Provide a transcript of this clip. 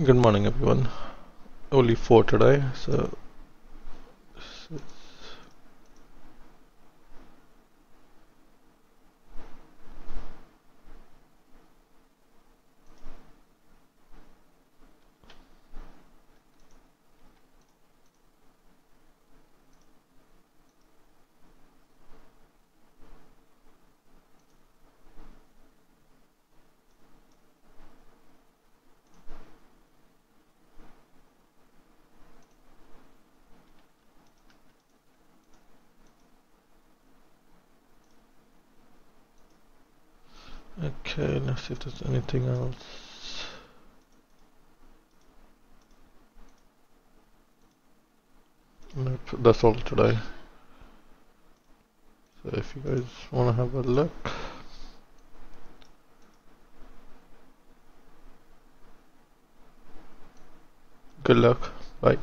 Good morning, everyone. Only four today, so. Okay, let's see if there's anything else. Nope, that's all today. So if you guys want to have a look. Good luck. Bye.